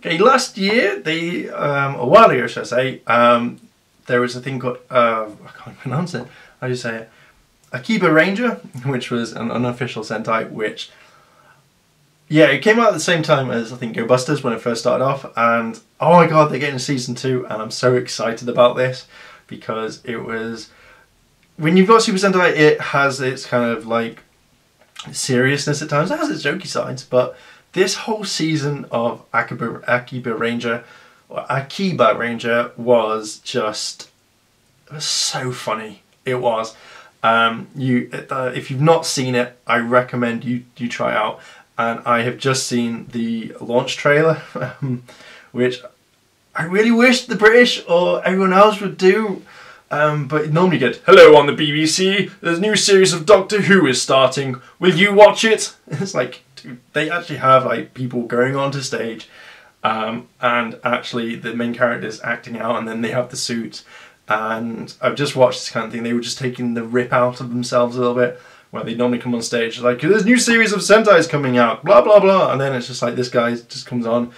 Okay, last year, they, um, a while ago, should I say, um, there was a thing called, uh, I can't pronounce it, do you say it? Akiba Ranger, which was an unofficial Sentai, which, yeah, it came out at the same time as, I think, Go Busters when it first started off, and oh my god, they're getting season two, and I'm so excited about this, because it was, when you've got Super Sentai, it has its kind of, like, seriousness at times, it has its jokey sides, but this whole season of Akiba, Akiba Ranger, or Akiba Ranger, was just was so funny. It was. Um, you, uh, if you've not seen it, I recommend you you try out. And I have just seen the launch trailer, um, which I really wish the British or everyone else would do. Um, but normally get hello on the BBC. There's a new series of Doctor Who is starting. Will you watch it? It's like they actually have like people going onto stage um, and actually the main characters acting out and then they have the suits and I've just watched this kind of thing they were just taking the rip out of themselves a little bit where they normally come on stage like there's a new series of Sentais coming out blah blah blah and then it's just like this guy just comes on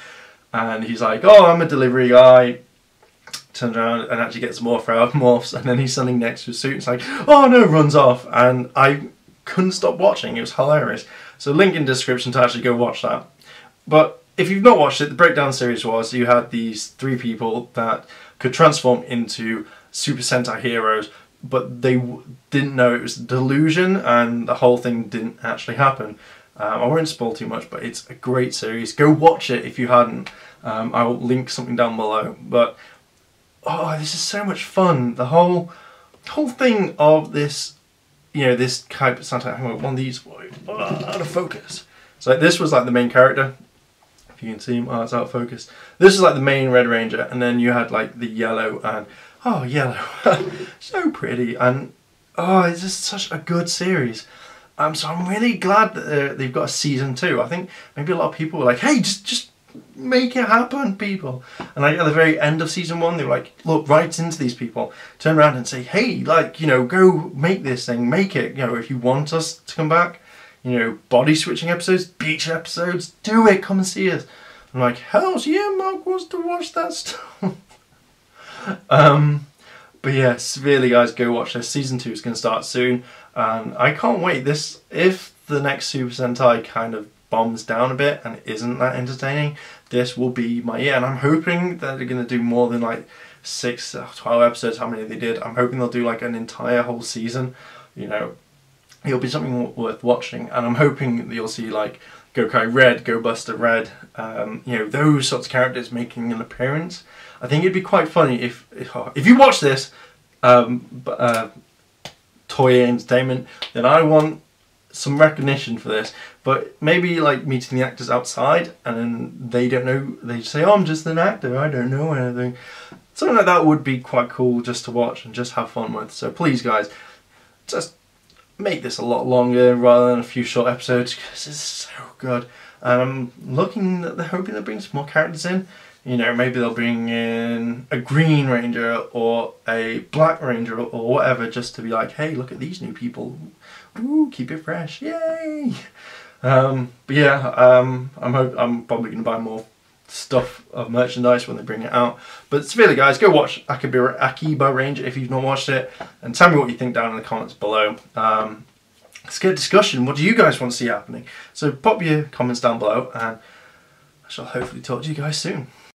and he's like oh I'm a delivery guy turns around and actually gets morph out morphs and then he's standing next to a suit it's like oh no runs off and I couldn't stop watching it was hilarious so link in description to actually go watch that. But if you've not watched it, the breakdown series was you had these three people that could transform into Super Sentai heroes, but they didn't know it was delusion and the whole thing didn't actually happen. Um, I won't spoil too much, but it's a great series. Go watch it if you hadn't. Um, I will link something down below. But oh, this is so much fun. The whole whole thing of this you know, this type of Sentai, one of these, oh, out of focus. So this was like the main character. If you can see him, oh, it's out of focus. This is like the main Red Ranger, and then you had like the yellow and, oh, yellow. so pretty. And, oh, it's just such a good series. Um, so I'm really glad that uh, they've got a season two. I think maybe a lot of people were like, hey, just, just make it happen, people. And like at the very end of season one, they were like, look right into these people, turn around and say, hey, like, you know, go make this thing, make it. You know, if you want us to come back, you know, body switching episodes, beach episodes, do it, come and see us. I'm like, hell's yeah, Mark wants to watch that stuff. um, but yeah, severely guys, go watch this. Season two is going to start soon, and I can't wait. This if the next Super Sentai kind of bombs down a bit and isn't that entertaining, this will be my year. And I'm hoping that they're going to do more than like six, uh, 12 episodes, how many they did. I'm hoping they'll do like an entire whole season. You know, it'll be something worth watching. And I'm hoping that you'll see like Gokai Red, Go Buster Red, um, you know, those sorts of characters making an appearance. I think it'd be quite funny if, if, if you watch this, um, uh, Toei Entertainment, then I want some recognition for this, but maybe like meeting the actors outside and then they don't know, they say, oh, I'm just an actor, I don't know anything. Something like that would be quite cool just to watch and just have fun with. So please guys, just make this a lot longer rather than a few short episodes because it's so good. And I'm looking, they're hoping they'll bring some more characters in. You know, maybe they'll bring in a green ranger or a black ranger or whatever just to be like, hey, look at these new people. Ooh, keep it fresh, yay! Um, but yeah, um, I'm I'm probably going to buy more stuff of merchandise when they bring it out. But severely guys, go watch Akiba, Akiba Ranger if you've not watched it, and tell me what you think down in the comments below. Um, let's discussion. What do you guys want to see happening? So pop your comments down below, and I shall hopefully talk to you guys soon.